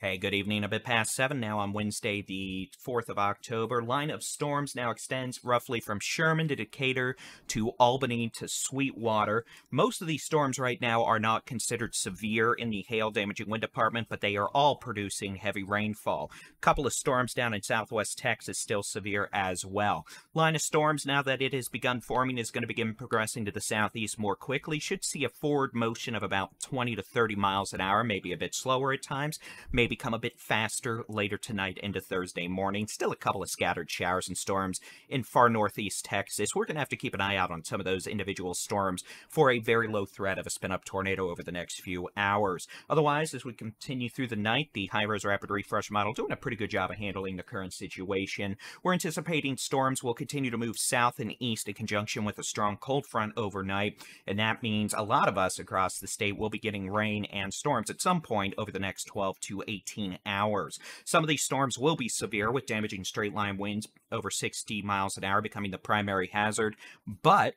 Hey, good evening. A bit past 7 now on Wednesday, the 4th of October. Line of storms now extends roughly from Sherman to Decatur to Albany to Sweetwater. Most of these storms right now are not considered severe in the hail damaging wind department, but they are all producing heavy rainfall. A couple of storms down in southwest Texas still severe as well. Line of storms, now that it has begun forming, is going to begin progressing to the southeast more quickly. Should see a forward motion of about 20 to 30 miles an hour, maybe a bit slower at times. Maybe become a bit faster later tonight into Thursday morning. Still a couple of scattered showers and storms in far northeast Texas. We're going to have to keep an eye out on some of those individual storms for a very low threat of a spin up tornado over the next few hours. Otherwise, as we continue through the night, the high-res Rapid Refresh model doing a pretty good job of handling the current situation. We're anticipating storms will continue to move south and east in conjunction with a strong cold front overnight, and that means a lot of us across the state will be getting rain and storms at some point over the next 12 to 18 18 hours. Some of these storms will be severe with damaging straight line winds over 60 miles an hour becoming the primary hazard, but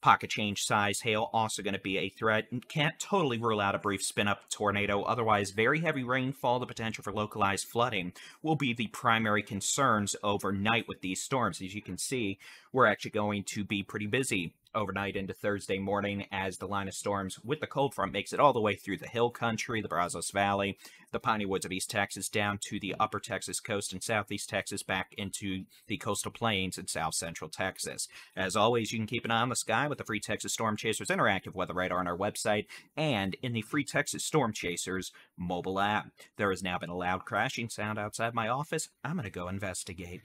Pocket change size hail also going to be a threat. And can't totally rule out a brief spin up tornado. Otherwise, very heavy rainfall, the potential for localized flooding will be the primary concerns overnight with these storms. As you can see, we're actually going to be pretty busy overnight into Thursday morning as the line of storms with the cold front makes it all the way through the hill country, the Brazos Valley, the piney woods of East Texas, down to the upper Texas coast and southeast Texas, back into the coastal plains in south central Texas. As always, you can keep an eye on the sky with the Free Texas Storm Chasers interactive weather radar on our website and in the Free Texas Storm Chasers mobile app. There has now been a loud crashing sound outside my office. I'm going to go investigate.